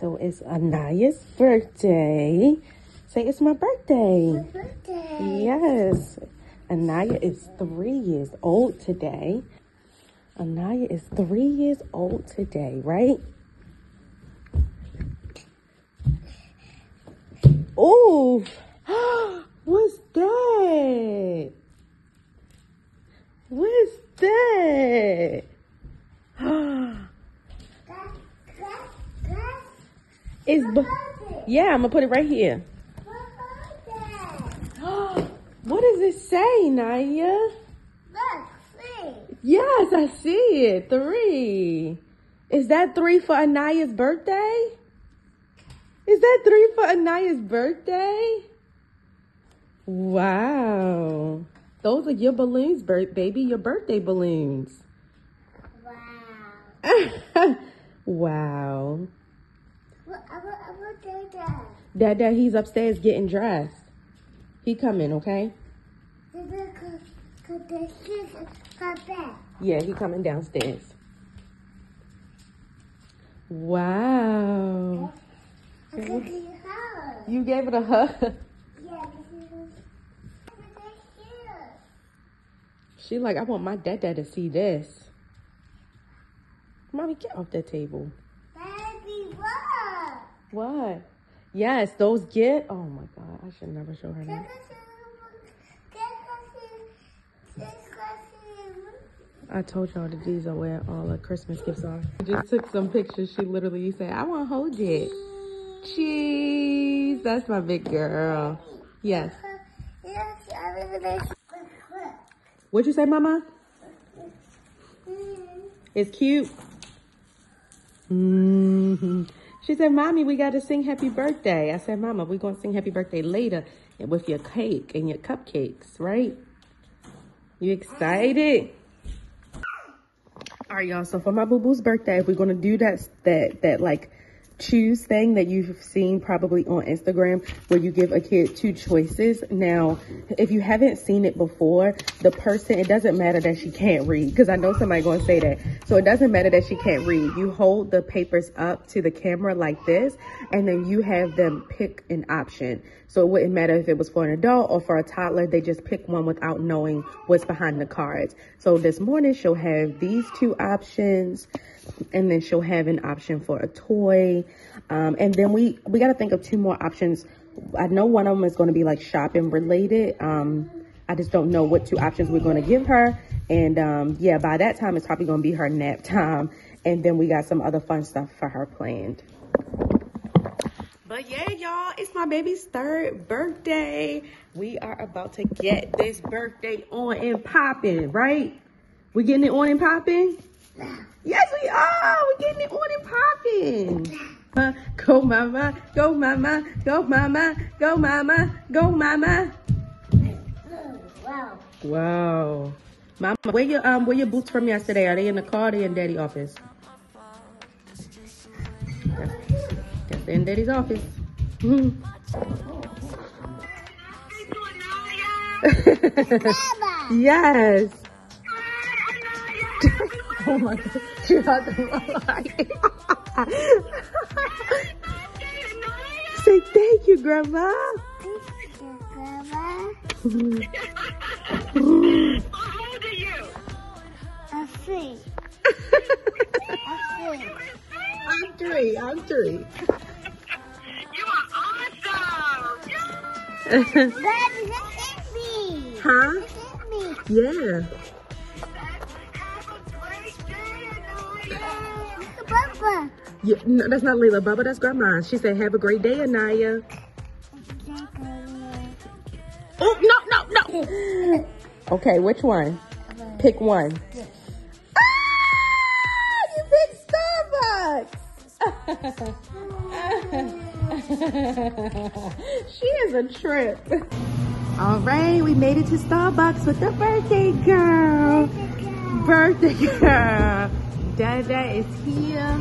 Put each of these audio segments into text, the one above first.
So it's Aniya's birthday. Say it's my birthday. birthday. Yes. Aniya is three years old today. Aniya is three years old today, right? Oh, what's that? What's that? That's, that's, that's It's yeah, I'm gonna put it right here. what does it say, Naya? Look, see. Yes, I see it. Three. Is that three for Aniya's birthday? Is that three for Aniya's birthday? Wow. Those are your balloons, baby. Your birthday balloons. Wow. wow. Dada, he's upstairs getting dressed. He coming, okay? Yeah, he coming downstairs. Wow. You gave it a hug. She like, I want my dad to see this. Mommy, get off that table. What? Yes, those get. Oh my God, I should never show her that. I told y'all that these are where all the Christmas gifts are. I just took some pictures. She literally said, I want to hold it. Cheese. That's my big girl. Yes. What'd you say, Mama? It's cute. hmm She said, Mommy, we got to sing happy birthday. I said, Mama, we're going to sing happy birthday later with your cake and your cupcakes, right? You excited? All right, y'all. So for my boo boo's birthday, we're gonna do that that that like choose thing that you've seen probably on Instagram, where you give a kid two choices. Now, if you haven't seen it before, the person it doesn't matter that she can't read because I know somebody gonna say that. So it doesn't matter that she can't read. You hold the papers up to the camera like this, and then you have them pick an option. So it wouldn't matter if it was for an adult or for a toddler. They just pick one without knowing what's behind the cards. So this morning she'll have these two options and then she'll have an option for a toy. Um, and then we, we got to think of two more options. I know one of them is going to be like shopping related. Um, I just don't know what two options we're going to give her. And um, yeah, by that time, it's probably going to be her nap time. And then we got some other fun stuff for her planned. But yeah, y'all, it's my baby's third birthday. We are about to get this birthday on and popping, right? We getting it on and popping? Yes, we are. We're getting it on and popping. Go mama, go mama, go mama, go mama, go mama. Wow. Wow. Mama, where your um where your boots from yesterday? Are they in the car or they in daddy office? That's, that's in daddy's office. Yes. Oh my god. She had the Say thank you, grandma. Grandma. I see. I see. I'm three. I'm three. You are awesome! Daddy, look at me. huh? Look at me. Yeah. Papa. yeah. No, that's not Layla Bubba. That's grandma. She said, "Have a great day, Aniya." Oh no, no, no. Okay, which one? Pick one. Ah, you picked Starbucks. she is a trip. All right, we made it to Starbucks with the birthday girl. Birthday girl. Dada is here.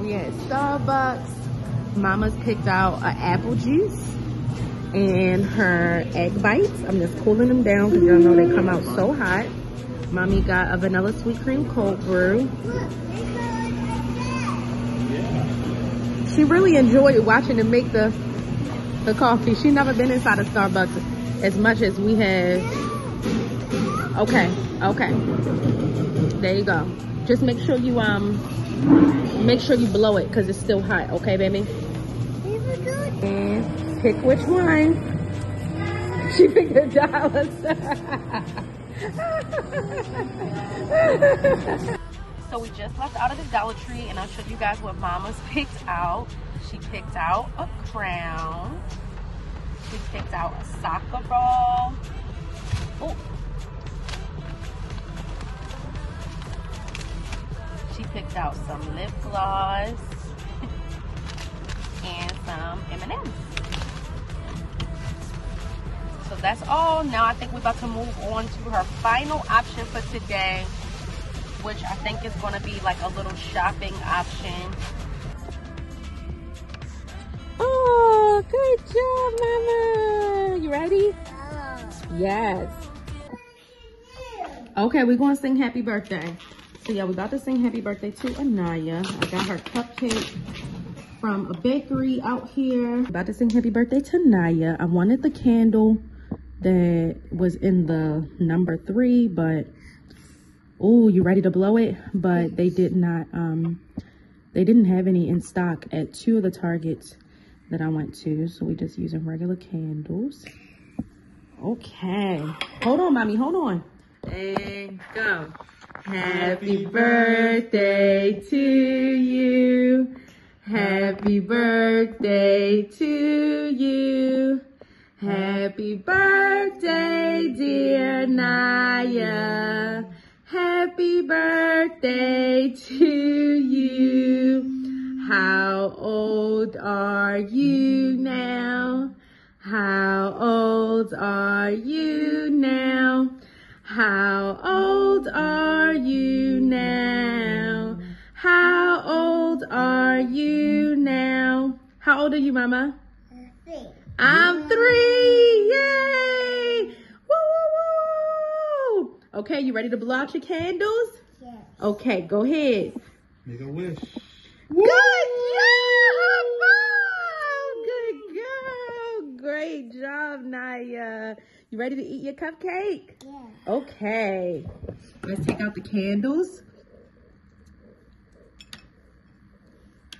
We at Starbucks. Mama's picked out an apple juice and her egg bites. I'm just cooling them down because y'all know they come out so hot. Mommy got a vanilla sweet cream cold brew. She really enjoyed watching him make the the coffee. She never been inside a Starbucks as much as we have. Okay, okay. There you go. Just make sure you um make sure you blow it because it's still hot. Okay, baby. And pick which one. She picked a dollar. so we just left out of the Dollar Tree and I'll show you guys what Mama's picked out. She picked out a crown. She picked out a soccer ball. Oh. Picked out some lip gloss and some M&Ms. So that's all. Now I think we're about to move on to her final option for today, which I think is going to be like a little shopping option. Oh, good job, Mama. You ready? Yes. Okay, we're going to sing happy birthday. So yeah, we're about to sing happy birthday to Aniya. I got her cupcake from a bakery out here. About to sing happy birthday to Naya. I wanted the candle that was in the number three, but oh, you ready to blow it? But they did not, um, they didn't have any in stock at two of the Targets that I went to. So we just using regular candles. Okay. Hold on, mommy. Hold on. And go. Happy birthday to you. Happy birthday to you. Happy birthday, dear Naya. Happy birthday to you. How old are you now? How old are you now? How old are? How old are you now? How old are you, Mama? I'm three. Yay! Woo, woo, woo. Okay, you ready to blow out your candles? Yes. Okay, go ahead. Make a wish. Good job, Mom! Good girl. Great job, Naya. You ready to eat your cupcake? Yeah. Okay. Let's take out the candles.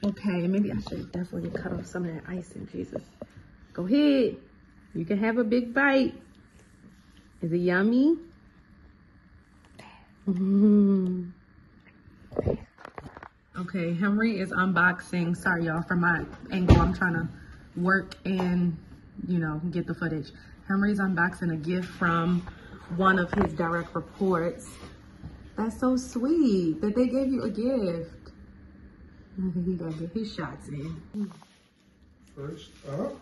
Okay, maybe I should definitely cut off some of that icing, Jesus. Go ahead. You can have a big bite. Is it yummy? Mm. Okay, Henry is unboxing. Sorry, y'all, for my angle. I'm trying to work and, you know, get the footage. Henry's unboxing a gift from one of his direct reports. That's so sweet that they gave you a gift. I think he gotta get his shots in. First up,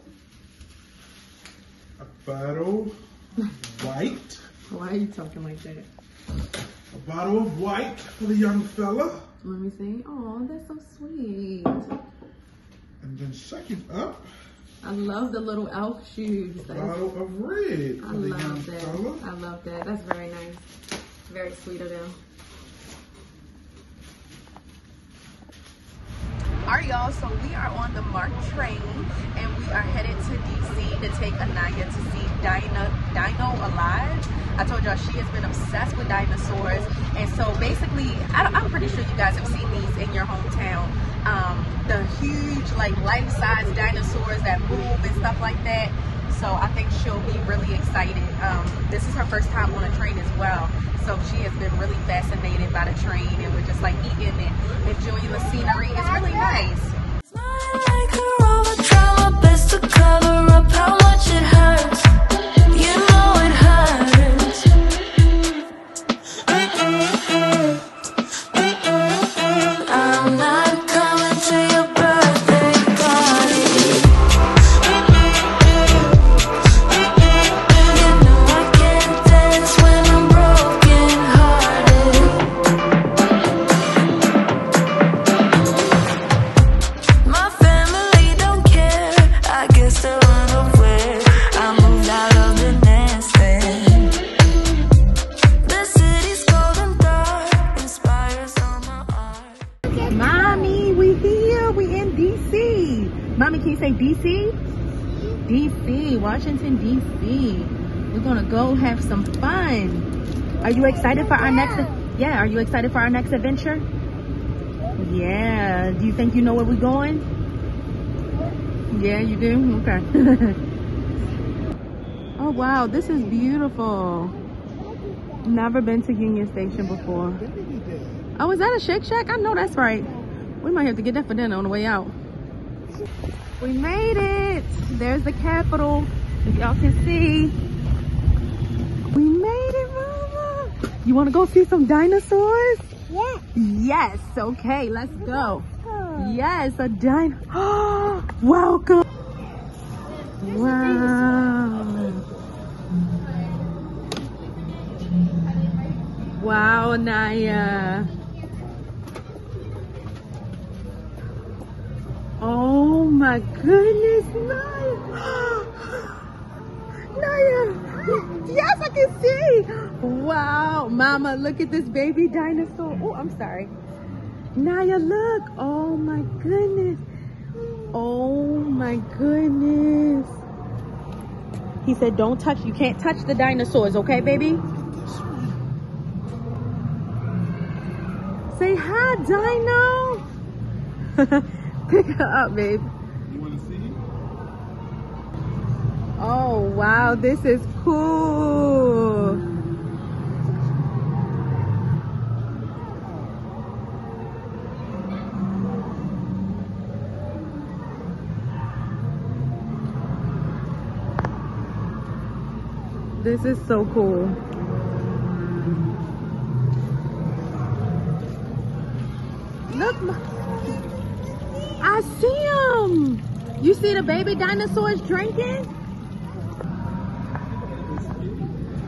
a bottle of white. Why are you talking like that? A bottle of white for the young fella. Let me see. Oh, that's so sweet. And then second up, I love the little elf shoes. a That's, bottle of red I for the young love that. fella. I love that. That's very nice. Very sweet of them. Alright y'all, so we are on the MARC train and we are headed to DC to take Aniya to see Dino, Dino Alive. I told y'all she has been obsessed with dinosaurs and so basically, I, I'm pretty sure you guys have seen these in your hometown. Um, the huge like life-size dinosaurs that move and stuff like that. So I think she'll be really excited. Um, this is her first time on a train as well. So she has been really fascinated by the train and we're just like eating and enjoying the scenery. It's really nice. Smile like a robot, best to cover up how much it hurts. Can you say DC? DC, Washington, DC. We're gonna go have some fun. Are you excited for our next? Yeah, are you excited for our next adventure? Yeah. Do you think you know where we're going? Yeah, you do? Okay. oh wow, this is beautiful. Never been to Union Station before. Oh, is that a Shake Shack? I know that's right. We might have to get that for dinner on the way out. We made it. There's the Capitol. If y'all can see. We made it, Mama. You want to go see some dinosaurs? Yeah. Yes. Okay, let's go. Yes, a dino. Welcome. Wow. Wow, Naya. Oh my goodness, Naya. Naya. Yes, I can see. Wow. Mama, look at this baby dinosaur. Oh, I'm sorry. Naya, look. Oh my goodness. Oh my goodness. He said, don't touch, you can't touch the dinosaurs, okay, baby? Say hi, Dino. Pick her up, babe. You want to see? Oh, wow, this is cool. This is so cool. Look, I see him. You see the baby dinosaurs drinking?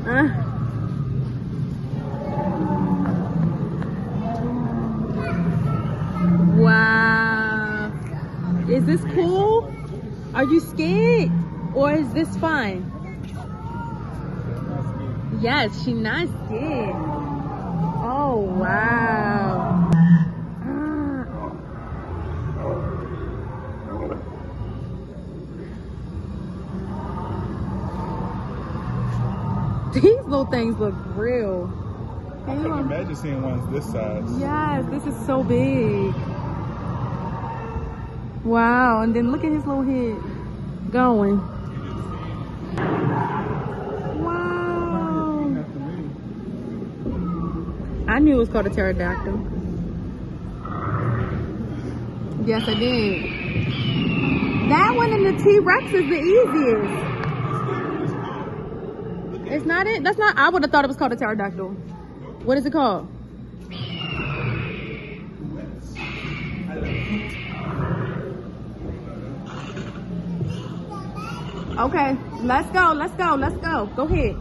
Uh. Wow. Is this cool? Are you scared? Or is this fun? Yes, she not scared. Oh, wow. These little things look real. I Can can you- imagine seeing ones this size. Yes, this is so big. Wow, and then look at his little head going. Wow. Have to move. I knew it was called a pterodactyl. Yes, I did. That one and the T-Rex is the easiest. It's not it? That's not, I would have thought it was called a pterodactyl. What is it called? Okay, let's go, let's go, let's go. Go ahead.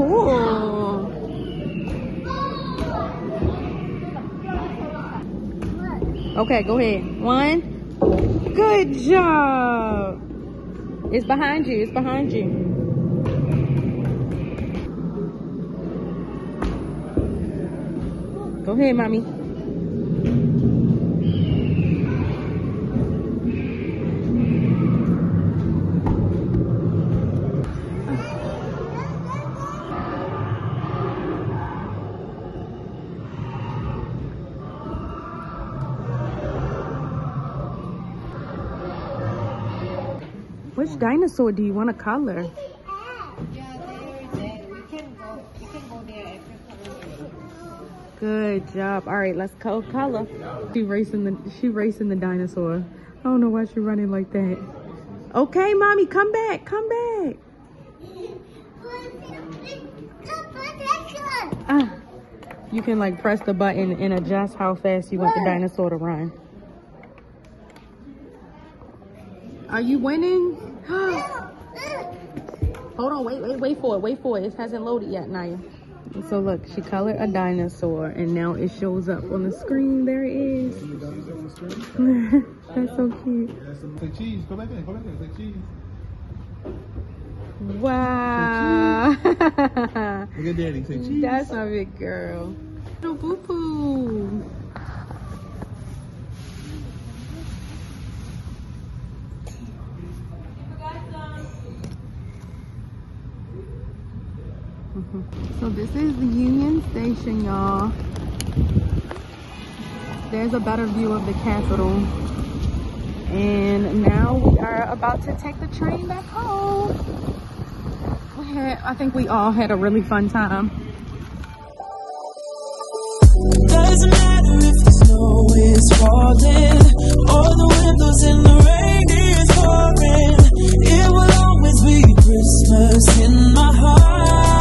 Cool. Okay, go ahead. One. Good job. It's behind you. It's behind you. Go ahead, mommy. Dinosaur do you want to color? Good job. All right, let's go color. She racing the she racing the dinosaur. I don't know why she running like that. Okay, mommy, come back, come back. Ah, you can like press the button and adjust how fast you want the dinosaur to run. Are you winning? Hold on, wait, wait, wait for it, wait for it. It hasn't loaded yet, Naya. So look, she colored a dinosaur and now it shows up on the screen. There it is. That's so cute. Say cheese. Go back there. Go back there. Say cheese. Wow. Look at daddy. Say cheese. That's my big girl. Little boo boo. So this is the Union Station, y'all. There's a better view of the Capitol. And now we are about to take the train back home. We had, I think we all had a really fun time. It will always be Christmas in my heart.